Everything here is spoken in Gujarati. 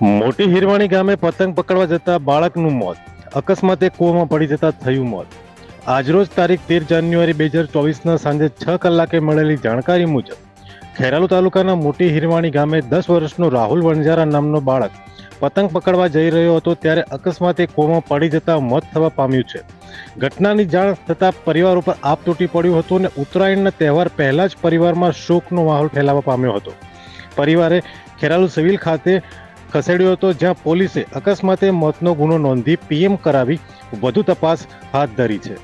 મોટી હિરવાણી ગામે પતંગ પકડવા જતા બાળકનું મોત. અકસ્માતે કૂવામાં પડી જતા થયું મોત. આજરોજ તારીખ તેર જાન્યુઆરી બે હજાર ચોવીસના સાંજે છ કલાકે મળેલી જાણકારી મુજબ, ખેરાલુ તાલુકાના મોટી હિરવાણી ગામે દસ વર્ષનો રાહુલ વણજારા નામનો બાળક પતંગ પકડવા જઈ રહ્યો હતો ત્યારે અકસ્માતે કૂવામાં પડી જતા મોત થવા પામ્યું છે. ઘટનાની જાણ થતાં પરિવાર ઉપર આપ તૂટી પડ્યું હતું અને ઉત્તરાયણના તહેવાર પહેલાં જ પરિવારમાં શોકનો માહોલ ફેલાવા પામ્યો હતો. પરિવારે ખેરાલુ સિવિલ ખાતે ખસેડ્યો હતો જ્યાં પોલીસે અકસ્માતે મોતનો ગુનો નોંધી પીએમ કરાવી વધુ તપાસ હાથ ધરી છે.